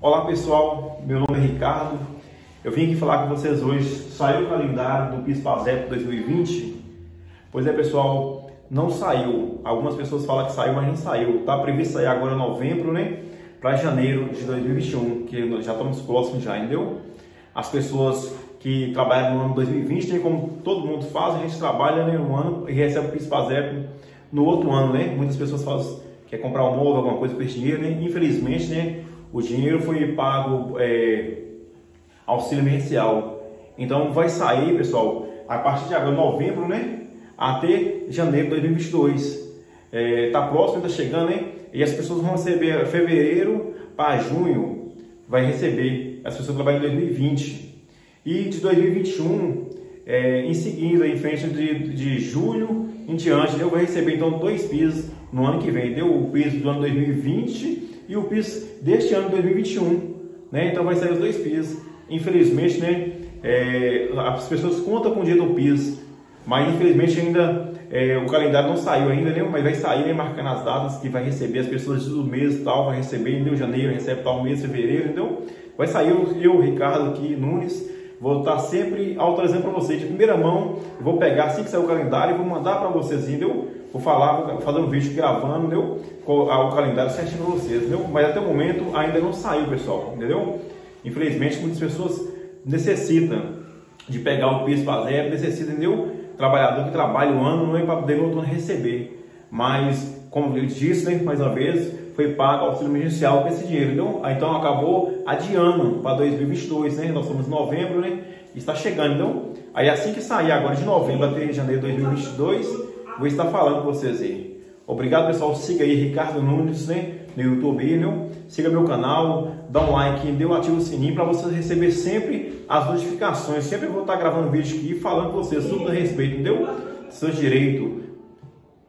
Olá pessoal, meu nome é Ricardo. Eu vim aqui falar com vocês hoje. Saiu o calendário do PIS-PASEP 2020? Pois é, pessoal, não saiu. Algumas pessoas falam que saiu, mas não saiu. Está previsto sair agora em novembro, né? Para janeiro de 2021, que já estamos próximos já, entendeu? As pessoas que trabalham no ano 2020, né, como todo mundo faz, a gente trabalha né, um ano e recebe o PIS-PASEP no outro ano, né? Muitas pessoas fazem, quer comprar um móvel, alguma coisa com esse dinheiro, né? Infelizmente, né? O dinheiro foi pago é, auxílio emergencial. Então vai sair, pessoal, a partir de agora, novembro, né? Até janeiro de 2022. É, tá próximo, tá chegando, né? E as pessoas vão receber fevereiro para junho, vai receber as pessoas trabalham em 2020. E de 2021, é, em seguida, em frente de, de julho em diante, eu vou receber então dois pisos no ano que vem. Deu o piso do ano 2020 e o PIS deste ano 2021, né? Então vai sair os dois PIS. Infelizmente, né? É, as pessoas contam com o dia do PIS, mas infelizmente ainda é, o calendário não saiu ainda, né? Mas vai sair, né? Marcando as datas que vai receber as pessoas do mês tal, vai receber em janeiro, recebe tal mês, fevereiro, então vai sair eu, eu Ricardo aqui, Nunes, vou estar sempre autorizando para vocês de primeira mão, vou pegar assim que sair o calendário e vou mandar para vocês, entendeu? Vou falar, vou fazer um vídeo gravando, entendeu? o calendário certinho para vocês, entendeu? Mas até o momento ainda não saiu, pessoal, entendeu? Infelizmente, muitas pessoas necessitam de pegar o piso para zero, necessitam, entendeu? Trabalhador que trabalha o ano não é para poder no outro ano receber. Mas, como eu disse, né, mais uma vez, foi pago auxílio emergencial com esse dinheiro. Então, então acabou adiando para 2022, né? Nós estamos em novembro, né? Está chegando, então. Aí assim que sair agora de novembro até janeiro de 2022, vou estar falando com vocês aí. Obrigado, pessoal. Siga aí Ricardo Nunes, né? No YouTube, viu? Siga meu canal, dá um like, dê um ativo o sininho para vocês receber sempre as notificações. Sempre vou estar gravando vídeo aqui falando com vocês tudo a respeito, entendeu? Seus direitos.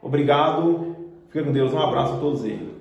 Obrigado. Fica com Deus. Um abraço a todos aí.